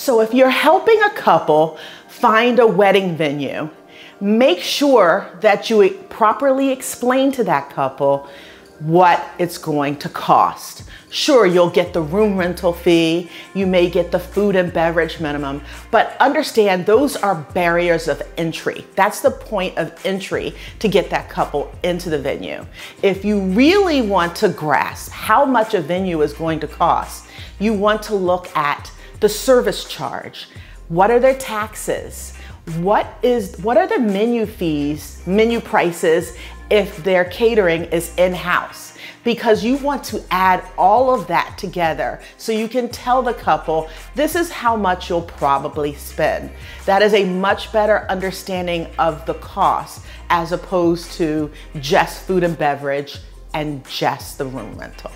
So if you're helping a couple find a wedding venue, make sure that you properly explain to that couple what it's going to cost. Sure, you'll get the room rental fee, you may get the food and beverage minimum, but understand those are barriers of entry. That's the point of entry to get that couple into the venue. If you really want to grasp how much a venue is going to cost, you want to look at the service charge. What are their taxes? What is what are the menu fees, menu prices if their catering is in-house? because you want to add all of that together so you can tell the couple this is how much you'll probably spend. That is a much better understanding of the cost as opposed to just food and beverage and just the room rental.